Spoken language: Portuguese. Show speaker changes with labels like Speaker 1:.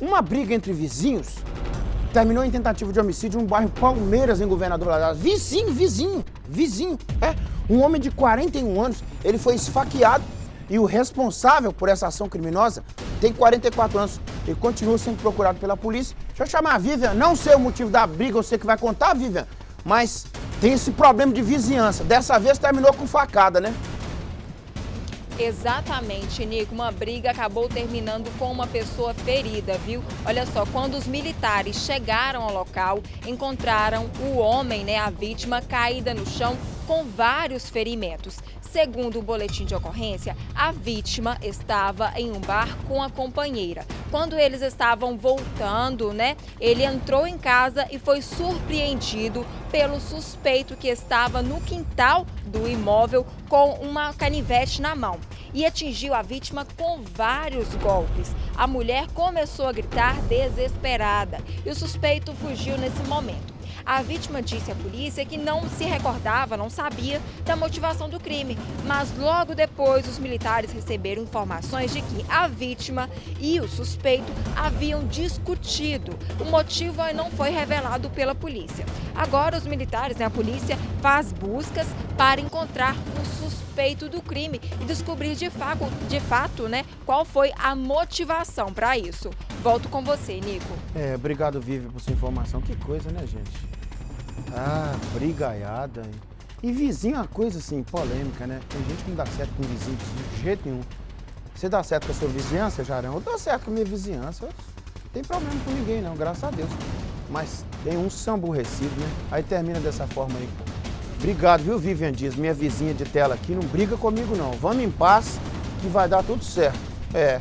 Speaker 1: Uma briga entre vizinhos terminou em tentativa de homicídio no bairro Palmeiras, em Governador Valadares. Vizinho, vizinho, vizinho. É, um homem de 41 anos, ele foi esfaqueado e o responsável por essa ação criminosa tem 44 anos. Ele continua sendo procurado pela polícia. Deixa eu chamar a Vivian, não sei o motivo da briga, eu sei que vai contar, Vivian, mas tem esse problema de vizinhança. Dessa vez terminou com facada, né?
Speaker 2: Exatamente, Nico. Uma briga acabou terminando com uma pessoa ferida, viu? Olha só, quando os militares chegaram ao local, encontraram o homem, né, a vítima, caída no chão com vários ferimentos. Segundo o boletim de ocorrência, a vítima estava em um bar com a companheira. Quando eles estavam voltando, né, ele entrou em casa e foi surpreendido pelo suspeito que estava no quintal do imóvel com uma canivete na mão e atingiu a vítima com vários golpes. A mulher começou a gritar desesperada e o suspeito fugiu nesse momento. A vítima disse à polícia que não se recordava, não sabia da motivação do crime, mas logo depois os militares receberam informações de que a vítima e o suspeito haviam discutido. O motivo não foi revelado pela polícia. Agora os militares, né, a polícia, faz buscas para encontrar o suspeito do crime e descobrir de fato, de fato né, qual foi a motivação para isso. Volto com você, Nico.
Speaker 1: É, obrigado, Vivi, por sua informação. Que coisa, né, gente? Ah, brigaiada. E vizinho é uma coisa assim, polêmica, né? Tem gente que não dá certo com vizinho de jeito nenhum. Você dá certo com a sua vizinhança, Jarão? Eu dou certo com a minha vizinhança. Não tem problema com ninguém, não, graças a Deus. Mas tem um samburrecido, né? Aí termina dessa forma aí. Obrigado, viu, Vivian Dias, minha vizinha de tela aqui. Não briga comigo, não. Vamos em paz que vai dar tudo certo. É.